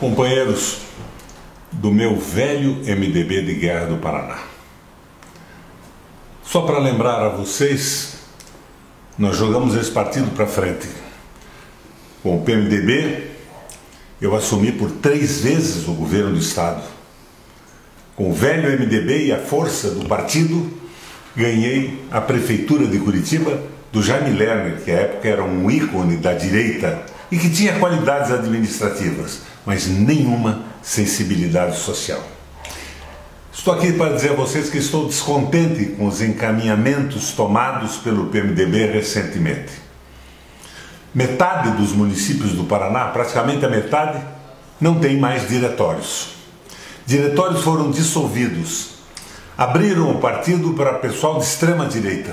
Companheiros do meu velho MDB de Guerra do Paraná. Só para lembrar a vocês, nós jogamos esse partido para frente. Com o PMDB, eu assumi por três vezes o governo do Estado. Com o velho MDB e a força do partido, ganhei a prefeitura de Curitiba do Jaime Lerner, que à época era um ícone da direita e que tinha qualidades administrativas, mas nenhuma sensibilidade social. Estou aqui para dizer a vocês que estou descontente com os encaminhamentos tomados pelo PMDB recentemente. Metade dos municípios do Paraná, praticamente a metade, não tem mais diretórios. Diretórios foram dissolvidos. Abriram o partido para pessoal de extrema direita.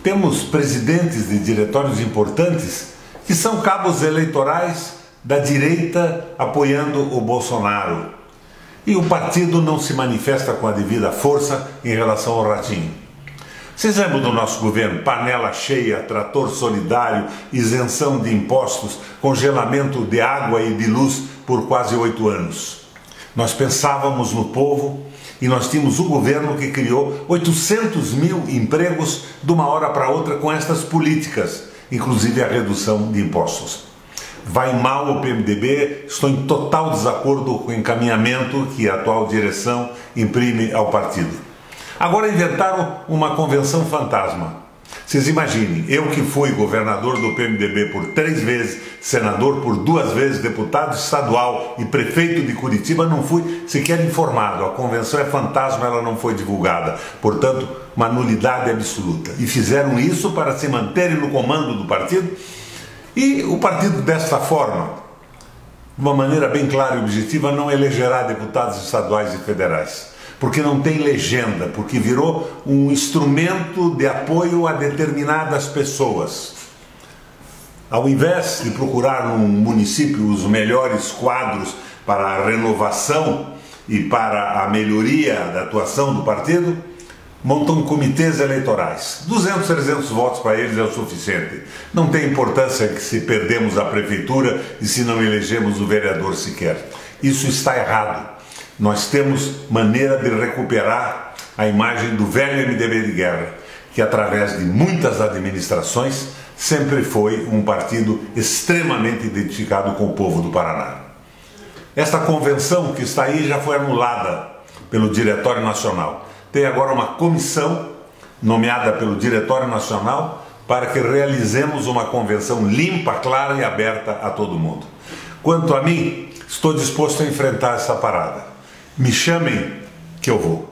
Temos presidentes de diretórios importantes que são cabos eleitorais da direita apoiando o Bolsonaro. E o partido não se manifesta com a devida força em relação ao Ratinho. Vocês lembram do nosso governo? Panela cheia, trator solidário, isenção de impostos, congelamento de água e de luz por quase oito anos. Nós pensávamos no povo e nós tínhamos um governo que criou 800 mil empregos de uma hora para outra com estas políticas inclusive a redução de impostos. Vai mal o PMDB, estou em total desacordo com o encaminhamento que a atual direção imprime ao partido. Agora inventaram uma convenção fantasma. Vocês imaginem, eu que fui governador do PMDB por três vezes, senador por duas vezes, deputado estadual e prefeito de Curitiba, não fui sequer informado. A convenção é fantasma, ela não foi divulgada. Portanto, uma nulidade absoluta. E fizeram isso para se manterem no comando do partido. E o partido, desta forma, de uma maneira bem clara e objetiva, não elegerá deputados estaduais e federais porque não tem legenda, porque virou um instrumento de apoio a determinadas pessoas. Ao invés de procurar no município os melhores quadros para a renovação e para a melhoria da atuação do partido, montam comitês eleitorais. 200, 300 votos para eles é o suficiente. Não tem importância que se perdemos a prefeitura e se não elegemos o vereador sequer. Isso está errado nós temos maneira de recuperar a imagem do velho MDB de guerra, que através de muitas administrações sempre foi um partido extremamente identificado com o povo do Paraná. Esta convenção que está aí já foi anulada pelo Diretório Nacional. Tem agora uma comissão nomeada pelo Diretório Nacional para que realizemos uma convenção limpa, clara e aberta a todo mundo. Quanto a mim, estou disposto a enfrentar essa parada. Me chamem que eu vou.